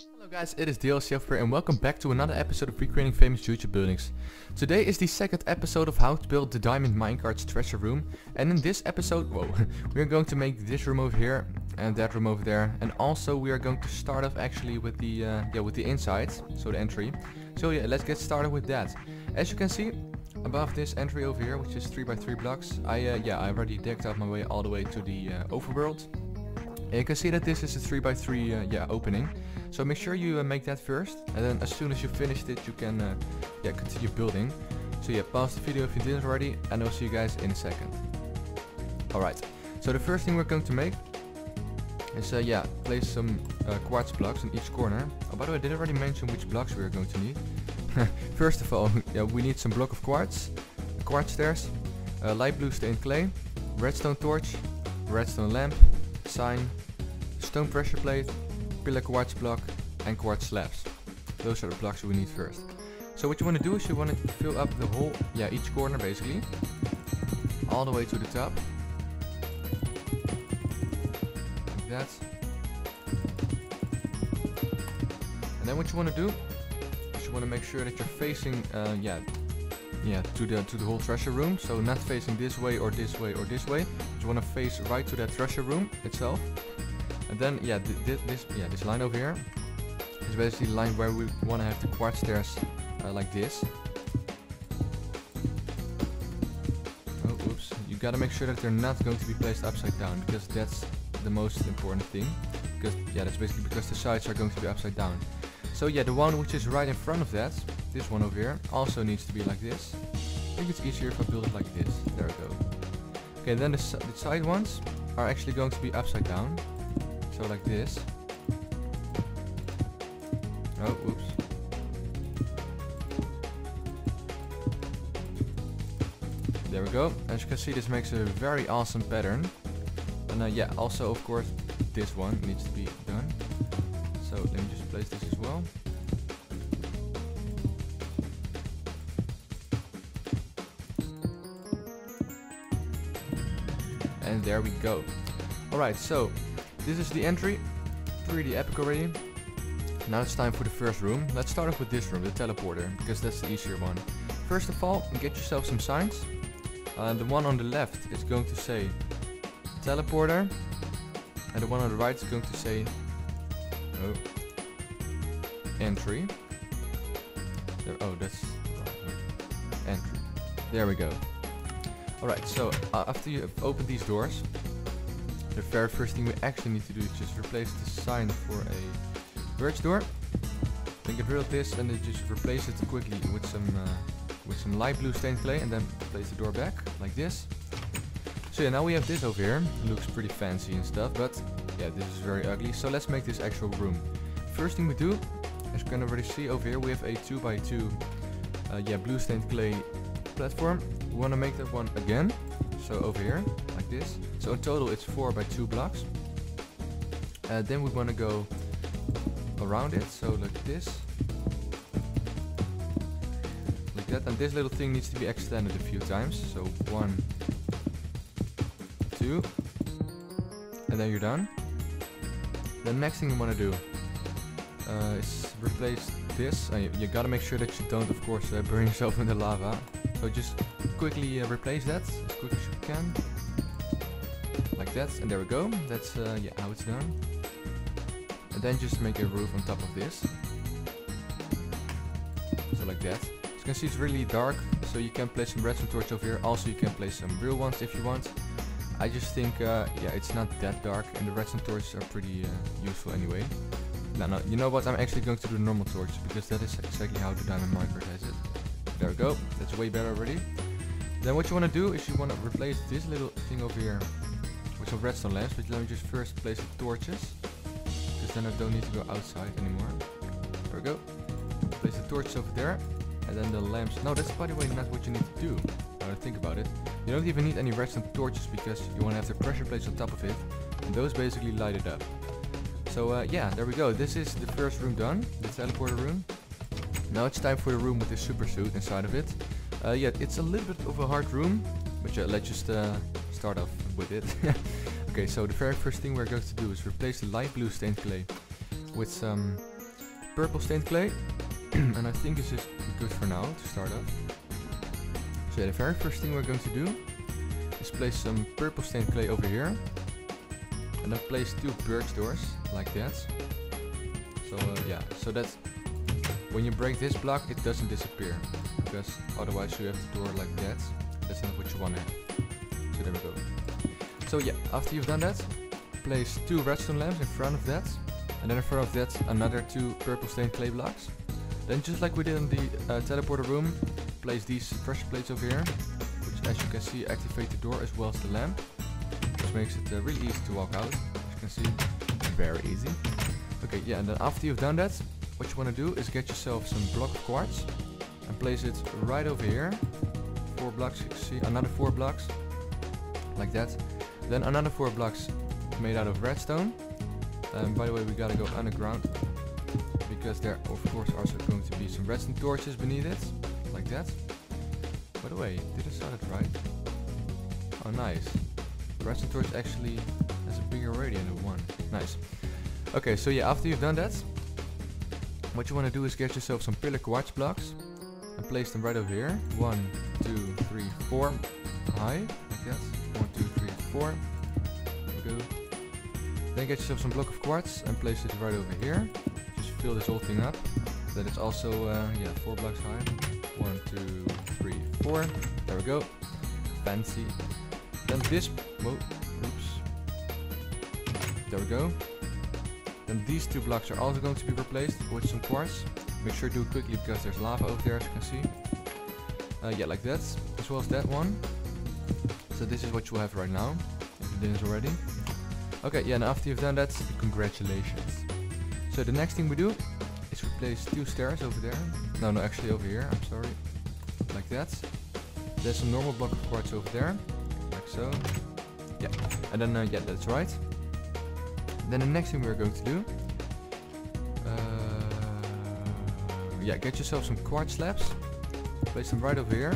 Hello guys, it is LCF here and welcome back to another episode of Recreating Famous YouTube Buildings. Today is the second episode of how to build the Diamond Minecart's treasure room and in this episode, whoa, we are going to make this room over here and that room over there and also we are going to start off actually with the, uh, yeah, with the inside, so the entry. So yeah, let's get started with that. As you can see, above this entry over here, which is 3x3 blocks, I, uh, yeah, I already digged out my way all the way to the uh, overworld. You can see that this is a 3x3 uh, yeah, opening. So make sure you uh, make that first. And then as soon as you finished it, you can uh, yeah, continue building. So yeah, pause the video if you didn't already. And I'll see you guys in a second. Alright, so the first thing we're going to make is uh, yeah, place some uh, quartz blocks in each corner. Oh, by the way, I didn't already mention which blocks we're going to need. First of all, yeah, we need some block of quartz, quartz stairs, uh, light blue stained clay, redstone torch, redstone lamp, sign, stone pressure plate, pillar quartz block, and quartz slabs. Those are the blocks we need first. So what you want to do is you want to fill up the whole, yeah, each corner basically, all the way to the top. Like that. And then what you want to do is you want to make sure that you're facing, uh, yeah, yeah, to the to the whole treasure room. So not facing this way or this way or this way. You want to face right to that treasure room itself. And then yeah, th th this yeah this line over here is basically the line where we want to have the quartz stairs uh, like this. Oh, oops! You gotta make sure that they're not going to be placed upside down because that's the most important thing. Because yeah, that's basically because the sides are going to be upside down. So yeah, the one which is right in front of that, this one over here, also needs to be like this. I think it's easier if I build it like this. There we go. Okay, then the, the side ones are actually going to be upside down. So like this. Oh, oops. There we go. As you can see, this makes a very awesome pattern. And uh, yeah, also of course, this one needs to be done. So let me just place this as well. And there we go. Alright, so this is the entry. Pretty epic already. Now it's time for the first room. Let's start off with this room, the teleporter, because that's the easier one. First of all, get yourself some signs. Uh, the one on the left is going to say teleporter. And the one on the right is going to say oh, entry. There, oh, that's entry. There we go. Alright, so uh, after you opened these doors, the very first thing we actually need to do is just replace the sign for a birch door. Then get rid of this and then just replace it quickly with some uh, with some light blue stained clay and then place the door back like this. So yeah, now we have this over here. It looks pretty fancy and stuff, but yeah, this is very ugly. So let's make this actual room. First thing we do, as you can already see over here, we have a 2x2 uh, yeah, blue stained clay platform. We want to make that one again. So over here, like this. So in total it's 4 by 2 blocks. Uh, then we want to go around it, so like this. Like that, and this little thing needs to be extended a few times. So one, two, and then you're done. The next thing you want to do uh, is replace this. Uh, you, you, gotta make sure that you don't, of course, uh, burn yourself in the lava. So just quickly uh, replace that as quick as you can. Like that, and there we go. That's uh, yeah how it's done. And then just make a roof on top of this. So like that. As you can see, it's really dark, so you can place some redstone torch over here. Also, you can place some real ones if you want. I just think, uh, yeah, it's not that dark, and the redstone torches are pretty uh, useful anyway. No, no, you know what? I'm actually going to do normal torch because that is exactly how the diamond minecart has it. There we go. That's way better already. Then what you want to do is you want to replace this little thing over here with some redstone lamps. But let me just first place the torches. Because then I don't need to go outside anymore. There we go. Place the torches over there. And then the lamps. No, that's by the way not what you need to do. Now think about it. You don't even need any redstone torches because you want to have the pressure plates on top of it. And those basically light it up. So uh, yeah, there we go. This is the first room done, the teleporter room. Now it's time for the room with the super suit inside of it. Uh, yeah, it's a little bit of a hard room, but yeah, let's just uh, start off with it. okay, so the very first thing we're going to do is replace the light blue stained clay with some purple stained clay. and I think this is good for now to start off. So yeah, the very first thing we're going to do is place some purple stained clay over here. And then place two birch doors, like that. So uh, yeah, so that when you break this block it doesn't disappear. Because otherwise you have the door like that. That's not what you want to have. So there we go. So yeah, after you've done that, place two redstone lamps in front of that. And then in front of that another two purple stained clay blocks. Then just like we did in the uh, teleporter room, place these pressure plates over here. Which as you can see activate the door as well as the lamp. Which makes it uh, really easy to walk out. As you can see, very easy. Okay, yeah, and then after you've done that, what you want to do is get yourself some block of quartz and place it right over here. Four blocks, see, another four blocks, like that. Then another four blocks made out of redstone. Um, by the way, we gotta go underground because there, of course, are also going to be some redstone torches beneath it, like that. By the way, did I start it right? Oh, nice. The redstone torch actually has a bigger radius than one. Nice. Okay, so yeah, after you've done that, what you want to do is get yourself some pillar quartz blocks and place them right over here. One, two, three, four. High, I guess. One, two, three, four. There we go. Then get yourself some block of quartz and place it right over here. Just fill this whole thing up. Then it's also, uh, yeah, four blocks high. One, two, three, four. There we go. Fancy. Then this, whoa, oops. There we go. Then these two blocks are also going to be replaced with some quartz. Make sure to do it quickly because there's lava over there as you can see. Uh, yeah, like that, as well as that one. So this is what you have right now, if you didn't already. Okay, yeah, and after you've done that, congratulations. So the next thing we do is replace two stairs over there. No, no, actually over here, I'm sorry. Like that. There's some normal block of quartz over there, like so. Yeah, and then, uh, yeah, that's right. Then the next thing we're going to do, yeah, get yourself some quartz slabs, place them right over here,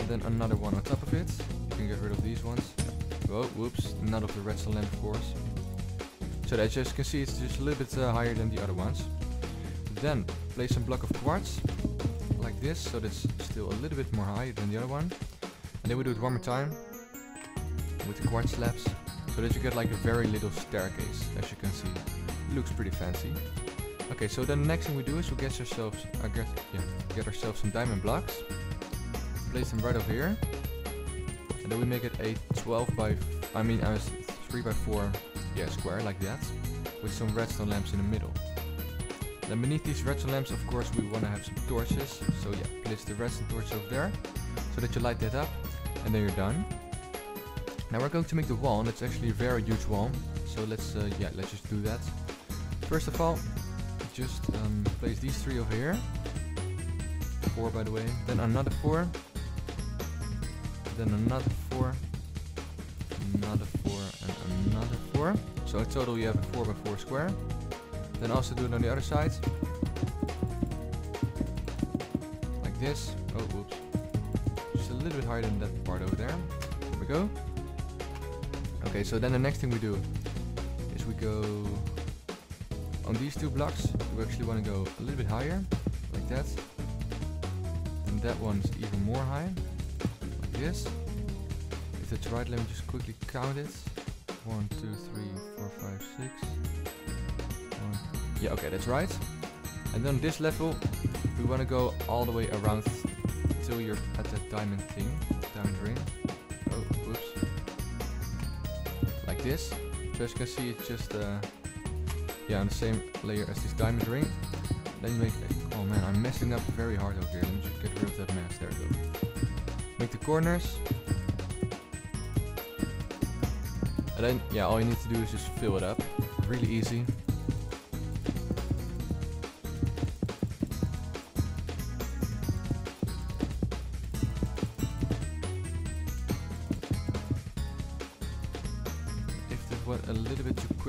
and then another one on top of it. You can get rid of these ones. Oh, whoops, none of the redstone lamp, of course. So that as you can see, it's just a little bit uh, higher than the other ones. Then place some block of quartz, like this, so that's still a little bit more high than the other one. And then we do it one more time with the quartz slabs. So that you get like a very little staircase, as you can see. Looks pretty fancy. Okay, so then the next thing we do is we get ourselves, uh, get, yeah, get ourselves some diamond blocks. Place them right over here. And then we make it a 12 by, I mean, uh, 3 by 4, yeah, square like that. With some redstone lamps in the middle. Then beneath these redstone lamps, of course, we want to have some torches. So yeah, place the redstone torch over there. So that you light that up. And then you're done. Now we're going to make the wall, and it's actually a very huge wall. So let's, uh, yeah, let's just do that. First of all, just um, place these three over here. Four, by the way. Then another four. Then another four. Another four, and another four. So in total you have a four by four square. Then also do it on the other side. Like this. Oh, whoops. Just a little bit higher than that part over there. There we go. Okay, so then the next thing we do is we go on these two blocks. We actually want to go a little bit higher, like that. And that one's even more high, like this. If that's right, let me just quickly count it. One, two, three, four, five, six. Yeah, okay, that's right. And then this level, we want to go all the way around till you're at that diamond thing, diamond ring. Oh, whoops like this. So as you can see, it's just uh, yeah on the same layer as this diamond ring. Then you make. Oh man, I'm messing up very hard over here. Let me just get rid of that mess. There we go. Make the corners. And then yeah, all you need to do is just fill it up. Really easy.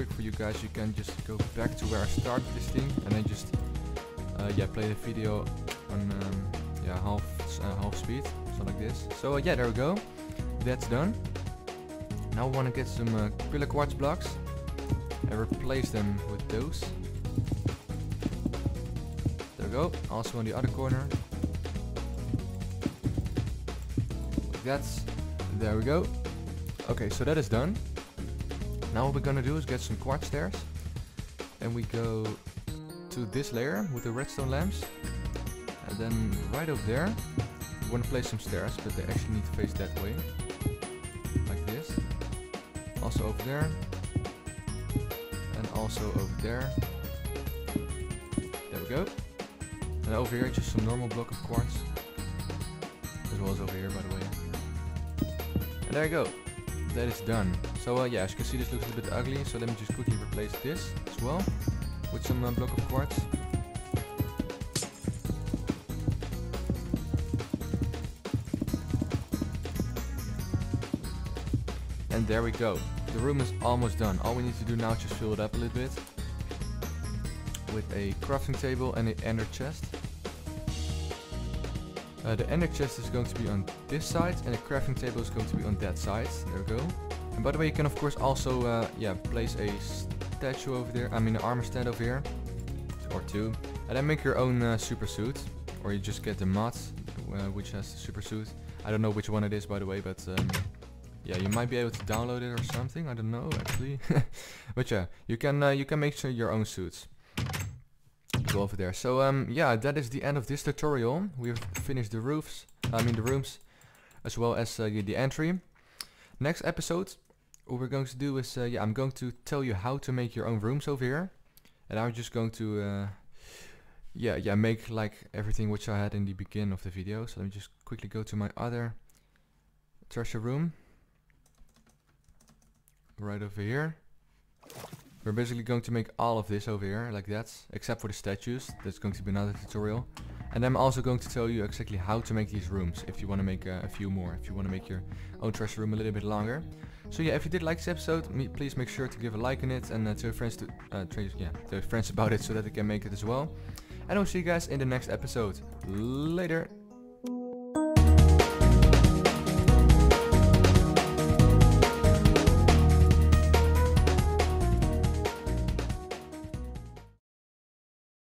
Quick for you guys, you can just go back to where I started this thing and then just uh, yeah play the video on um, yeah half uh, half speed, so like this. So uh, yeah, there we go. That's done. Now we want to get some uh, pillar quartz blocks and replace them with those. There we go. Also on the other corner. Like that. There we go. Okay, so that is done. Now what we're gonna do is get some quartz stairs. And we go to this layer with the redstone lamps. And then right over there, we want to place some stairs, but they actually need to face that way. Like this. Also over there. And also over there. There we go. And over here, just some normal block of quartz. As well as over here, by the way. And there you go. That is done. So uh, yeah, as you can see, this looks a bit ugly. So let me just quickly replace this as well with some uh, block of quartz. And there we go. The room is almost done. All we need to do now is just fill it up a little bit with a crafting table and an ender chest. Uh, the ender chest is going to be on this side and the crafting table is going to be on that side. There we go. And by the way, you can of course also uh, yeah place a statue over there. I mean an armor stand over here or two, and then make your own uh, super suit, or you just get the mod uh, which has the super suit. I don't know which one it is by the way, but um, yeah, you might be able to download it or something. I don't know actually, but yeah, you can uh, you can make sure your own suits. Go over there. So um, yeah, that is the end of this tutorial. We've finished the roofs. I mean the rooms, as well as uh, the entry. Next episode, what we're going to do is uh, yeah, I'm going to tell you how to make your own rooms over here, and I'm just going to uh, yeah yeah make like everything which I had in the beginning of the video. So let me just quickly go to my other treasure room right over here. We're basically going to make all of this over here, like that, except for the statues. That's going to be another tutorial. And I'm also going to tell you exactly how to make these rooms, if you want to make uh, a few more, if you want to make your own treasure room a little bit longer. So yeah, if you did like this episode, please make sure to give a like on it and uh, tell your friends to, uh, yeah, tell your friends about it so that they can make it as well. And I'll see you guys in the next episode. Later!